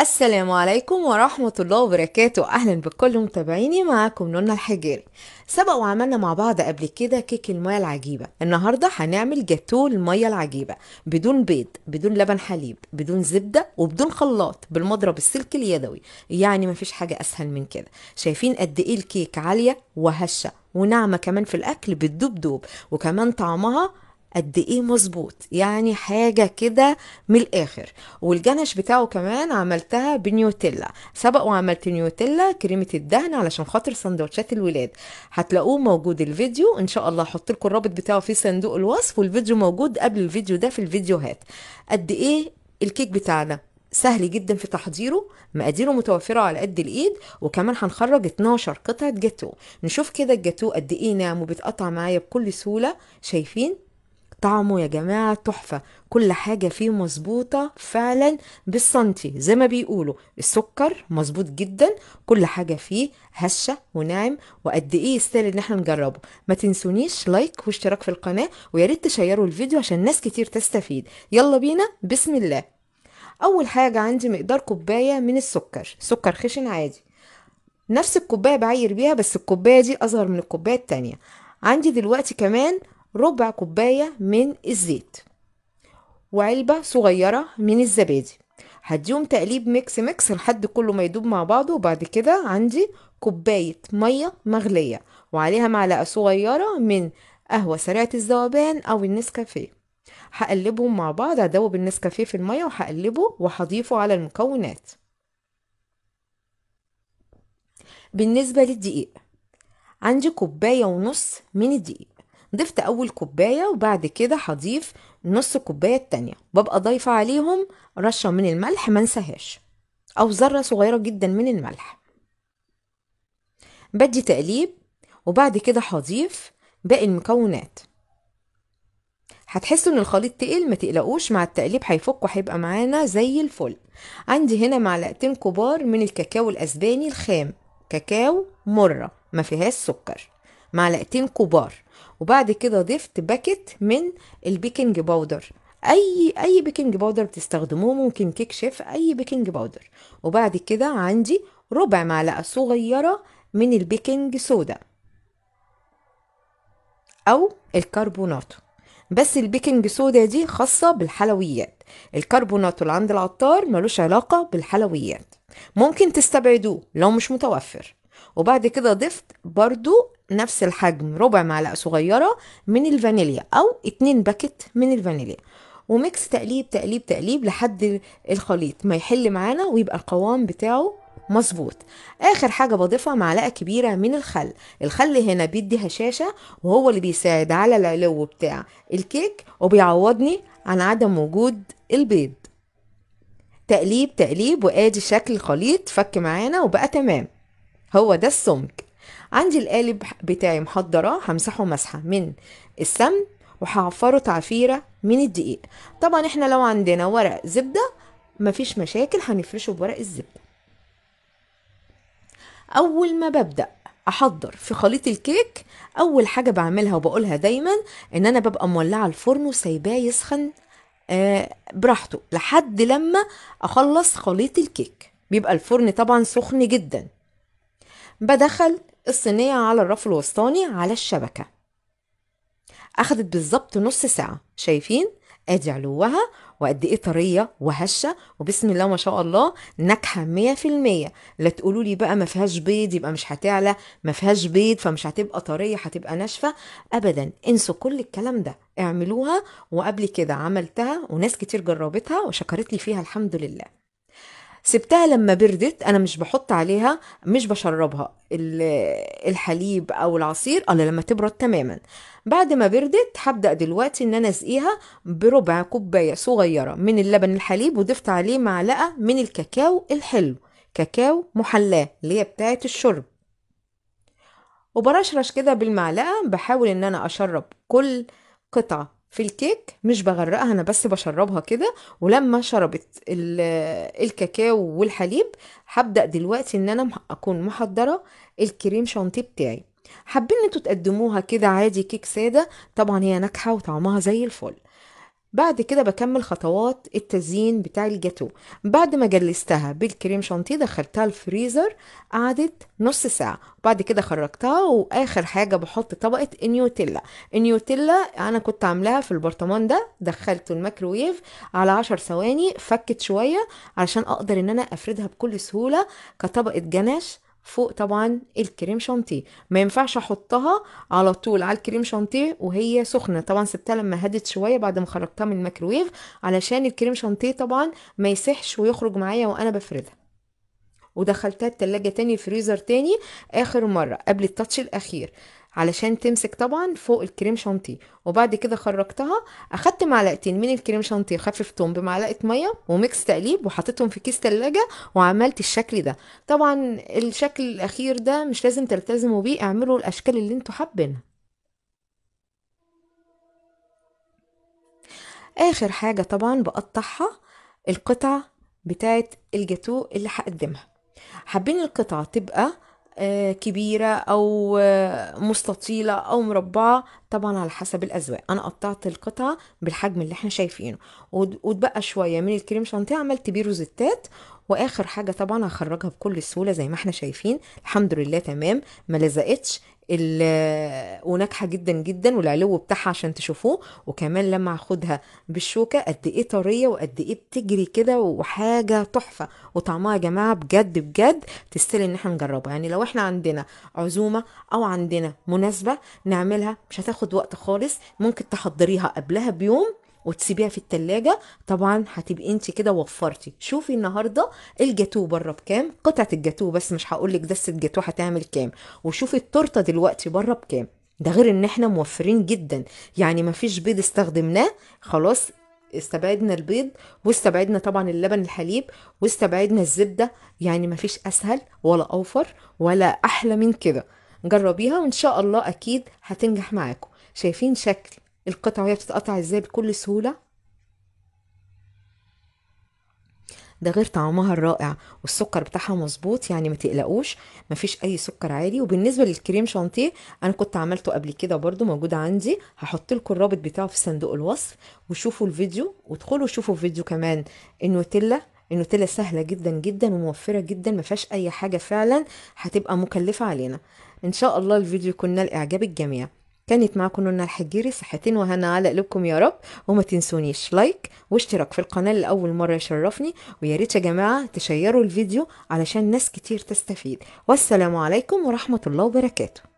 السلام عليكم ورحمة الله وبركاته. أهلا بكل متابعيني معاكم نونا الحجاري سبق وعملنا مع بعض قبل كده كيك المية العجيبة. النهاردة هنعمل جاتو المية العجيبة. بدون بيض بدون لبن حليب بدون زبدة وبدون خلاط بالمضرب السلك اليدوي. يعني مفيش حاجة أسهل من كده. شايفين قد إيه الكيك عالية وهشة. وناعمة كمان في الأكل بتدوب دوب وكمان طعمها قد إيه مظبوط يعني حاجة كده من الآخر. والجنش بتاعه كمان عملتها بنيوتيلا. سبق وعملت نيوتيلا كريمة الدهن علشان خاطر سندوتشات الولاد. هتلاقوه موجود الفيديو إن شاء الله هحط لكم الرابط بتاعه في صندوق الوصف والفيديو موجود قبل الفيديو ده في الفيديوهات. قد إيه الكيك بتاعنا سهل جدا في تحضيره مقاديره متوفرة على قد الإيد وكمان هنخرج 12 قطعة جاتو. نشوف كده الجاتو قد إيه ناعم وبيتقطع معايا بكل سهولة. شايفين؟ طعمه يا جماعة تحفة. كل حاجة فيه مظبوطة فعلا بالسنتي زي ما بيقولوا. السكر مظبوط جدا كل حاجة فيه هشة وناعم وقد إيه يستاهل إن إحنا نجربه. ما تنسونيش لايك واشتراك في القناة ويا ريت تشيروا الفيديو عشان ناس كتير تستفيد. يلا بينا بسم الله. أول حاجة عندي مقدار كوباية من السكر سكر خشن عادي. نفس الكوباية بعير بيها بس الكوباية دي أصغر من الكوباية التانية. عندي دلوقتي كمان ربع كوباية من الزيت وعلبة صغيرة من الزبادي. هديهم تقليب mix mix لحد كله ما يدوب مع بعضه وبعد كده عندي كوباية مية مغلية وعليها معلقة صغيرة من قهوة سريعة الذوبان أو النسكافيه. هقلبهم مع بعض هدوب النسكافيه في المية وهقلبه وهضيفه على المكونات. بالنسبة للدقيق عندي كوباية ونص من الدقيق. ضفت أول كوباية وبعد كده هضيف نص كوباية التانية ببقى ضايفة عليهم رشة من الملح ما انساهاش. أو ذرة صغيرة جدا من الملح. بدي تقليب وبعد كده هضيف باقي المكونات. هتحسوا إن الخليط تقل ما تقلقوش مع التقليب هيفك وهيبقى معانا زي الفل. عندي هنا معلقتين كبار من الكاكاو الأسباني الخام. كاكاو مرة ما فيهاش سكر. معلقتين كبار. وبعد كده ضفت packet من ال baking powder. أي أي baking powder بتستخدموه ممكن كيك شيف أي baking powder. وبعد كده عندي ربع معلقة صغيرة من ال baking soda أو الكربوناتو. بس ال baking soda دي خاصة بالحلويات. الكربوناتو اللي عند العطار ملوش علاقة بالحلويات. ممكن تستبعدوه لو مش متوفر. وبعد كده ضفت برضو نفس الحجم ربع معلقة صغيرة من الفانيليا أو اتنين packet من الفانيليا. و mix تقليب تقليب تقليب لحد الخليط ما يحل معانا ويبقى القوام بتاعه مظبوط. آخر حاجة بضيفها معلقة كبيرة من الخل. الخل هنا بيدي هشاشة وهو اللي بيساعد على العلو بتاع الكيك وبيعوضني عن عدم وجود البيض. تقليب تقليب وآدي شكل الخليط. فك معانا وبقى تمام. هو ده السمك. عندي القالب بتاعي محضراه همسحه مسحة من السمن وهعفره تعفيرة من الدقيق. طبعا إحنا لو عندنا ورق زبدة مفيش مشاكل هنفرشه بورق الزبدة. أول ما ببدأ أحضر في خليط الكيك أول حاجة بعملها وبقولها دايما إن أنا ببقى مولعة الفرن وسايباه يسخن آه براحته لحد لما أخلص خليط الكيك. بيبقى الفرن طبعا سخن جدا. بدخل الصينية على الرف الوسطاني على الشبكة. أخدت بالظبط نص ساعة. شايفين؟ أدي علوها وقد إيه طرية وهشة وبسم الله ما شاء الله ناجحة مية في المية. لا تقولوا لي بقى ما فيهاش بيض يبقى مش هتعلى. ما فيهاش بيض فمش هتبقى طرية هتبقى ناشفة. ابدا انسوا كل الكلام ده. اعملوها. وقبل كده عملتها وناس كتير جربتها وشكرت لي فيها الحمد لله. سبتها لما بردت أنا مش بحط عليها مش بشربها. الحليب أو العصير الا لما تبرد تماما. بعد ما بردت هبدأ دلوقتي إن أنا أسقيها بربع كوباية صغيرة من اللبن الحليب وضفت عليه معلقة من الكاكاو الحلو. كاكاو محلاه اللي هي بتاعة الشرب. وبرشرش كده بالمعلقة بحاول إن أنا أشرب كل قطعة في الكيك مش بغرقها أنا بس بشربها كده ولما شربت الكاكاو والحليب هبدأ دلوقتي إن أنا أكون محضرة الكريم شانتيه بتاعي. حابين إنتوا تقدموها كده عادي كيك سادة؟ طبعا هي ناجحة وطعمها زي الفل. بعد كده بكمل خطوات التزيين بتاع الجاتو. بعد ما جلستها بالكريم شانتيه دخلتها الفريزر قعدت نص ساعة. وبعد كده خرجتها وآخر حاجة بحط طبقة النيوتيلا النيوتيلا أنا كنت عاملاها في البرطمان ده دخلته الميكروويف على عشر ثواني فكت شوية علشان أقدر إن أنا أفردها بكل سهولة كطبقة جناش. فوق طبعا الكريم شانتيه. ما ينفعش أحطها على طول على الكريم شانتيه وهي سخنة. طبعا سبتها لما هدت شوية بعد ما خرجتها من الميكروويف علشان الكريم شانتيه طبعا ما يسحش ويخرج معايا وأنا بفردها. ودخلتها التلاجة تاني الفريزر تاني آخر مرة قبل ال touch الأخير علشان تمسك طبعا فوق الكريم شانتيه. وبعد كده خرجتها أخدت معلقتين من الكريم شانتيه خففتهم بمعلقة مية و mix تقليب وحطيتهم في كيس تلاجة وعملت الشكل ده. طبعا الشكل الأخير ده مش لازم تلتزموا بيه اعملوا الأشكال اللي أنتوا حابينها. آخر حاجة طبعا بقطعها القطع بتاعت الجاتو اللي هقدمها. حابين القطعة تبقى آه، كبيرة أو آه، مستطيلة أو مربعة طبعا على حسب الأذواق. أنا قطعت القطعة بالحجم اللي إحنا شايفينه. واتبقى شوية من الكريم شانتيه عملت بيه روزيتات. وآخر حاجة طبعا هخرجها بكل سهولة زي ما إحنا شايفين. الحمد لله تمام. ما لزقتش. وناجحة جدا جدا والعلو بتاعها عشان تشوفوه. وكمان لما اخدها بالشوكة قد إيه طرية وقد إيه بتجري كده وحاجة تحفة. وطعمها يا جماعة بجد بجد تستاهل إن إحنا نجربها. يعني لو إحنا عندنا عزومة أو عندنا مناسبة نعملها مش هتاخد وقت خالص. ممكن تحضريها قبلها بيوم وتسيبيها في التلاجة. طبعا هتبقي انت كده وفرتي. شوفي النهارده الجاتو بره بكام. قطعة الجاتو بس مش هقولك دسه جاتو هتعمل كام. وشوفي التورتة دلوقتي بره بكام. ده غير ان إحنا موفرين جدا. يعني مفيش بيض استخدمناه. خلاص استبعدنا البيض واستبعدنا طبعا اللبن الحليب واستبعدنا الزبدة. يعني مفيش أسهل ولا أوفر ولا أحلى من كده. جربيها وإن شاء الله أكيد هتنجح معاكم. شايفين شكل. القطع وهي بتتقطع إزاي بكل سهولة؟ ده غير طعمها الرائع والسكر بتاعها مظبوط يعني ما تقلقوش مفيش أي سكر عالي. وبالنسبة للكريم شانتيه أنا كنت عملته قبل كده برضو موجود عندي. هحط لكم الرابط بتاعه في صندوق الوصف وشوفوا الفيديو وادخلوا شوفوا فيديو كمان. النوتيلا النوتيلا سهلة جدا جدا وموفرة جدا ما فيهاش أي حاجة فعلا هتبقى مكلفة علينا. إن شاء الله الفيديو يكون نال إعجاب الجميع. كانت معكم نونا الحجيري صحتين وهنا على قلوبكم يا رب. وما تنسونيش لايك واشتراك في القناة لأول مرة يشرفني. ويا ريت يا جماعة تشيروا الفيديو علشان ناس كتير تستفيد. والسلام عليكم ورحمة الله وبركاته.